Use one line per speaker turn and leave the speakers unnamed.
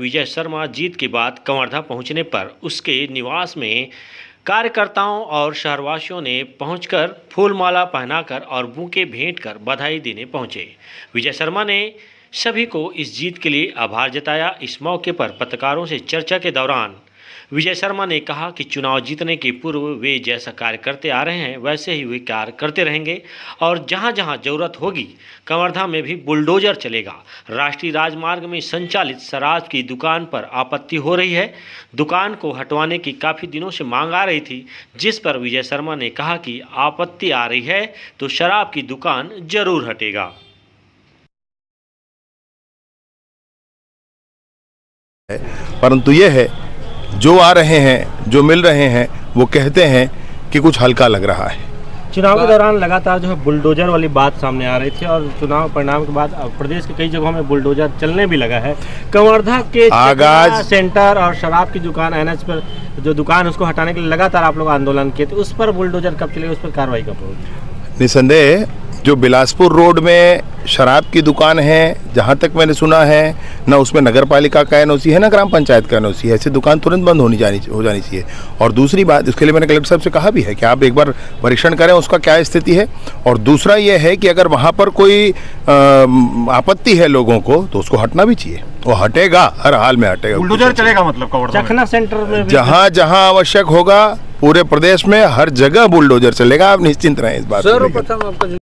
विजय शर्मा जीत के बाद कंवर्धा पहुँचने पर उसके निवास में कार्यकर्ताओं और शहरवासियों ने पहुंचकर फूलमाला पहनाकर और बूके भेंट कर बधाई देने पहुँचे। विजय शर्मा ने सभी को इस जीत के लिए आभार जताया। इस मौके पर पत्रकारों से चर्चा के दौरान विजय शर्मा ने कहा कि चुनाव जीतने के पूर्व वे जैसा कार्य करते आ रहे हैं, वैसे ही वे कार्य करते रहेंगे और जहाँ जहाँ ज़रूरत होगी, कंवर्धा में भी बुलडोजर चलेगा। राष्ट्रीय राजमार्ग में संचालित शराब की दुकान पर आपत्ति हो रही है। दुकान को हटवाने की काफ़ी दिनों से मांग आ रही थी, जिस पर विजय शर्मा ने कहा कि आपत्ति आ रही है तो शराब की दुकान ज़रूर हटेगा।
परंतु यह है जो आ रहे हैं जो मिल रहे हैं वो कहते हैं कि कुछ हल्का लग रहा है।
चुनाव के दौरान लगातार जो है बुलडोजर वाली बात सामने आ रही थी और चुनाव परिणाम के बाद प्रदेश के कई जगहों में बुलडोजर चलने भी लगा है। कवर्धा के
आगाज-
सेंटर और शराब की दुकान एनएच पर जो दुकान उसको हटाने के लिए लगातार आप लोग आंदोलन किए थे। उस पर बुलडोजर कब चलेगा उस पर कार्रवाई कब होगी?
निसंदेह जो बिलासपुर रोड में शराब की दुकान है जहाँ तक मैंने सुना है ना उसमें नगर पालिका का एनओसी है ना ग्राम पंचायत का एन है। ऐसी दुकान तुरंत बंद होनी जानी हो जानी चाहिए। और दूसरी बात इसके लिए मैंने कलेक्टर साहब से कहा भी है कि आप एक बार परीक्षण करें उसका क्या स्थिति है। और दूसरा ये है कि अगर वहाँ पर कोई आपत्ति है लोगों को तो उसको हटना भी चाहिए। वो हटेगा हर हाल में हटेगा।
बुलडोजर चलेगा मतलब
चखना सेंटर में
जहाँ जहाँ आवश्यक होगा पूरे प्रदेश में हर जगह बुलडोजर चलेगा। आप निश्चिंत रहें इस बात।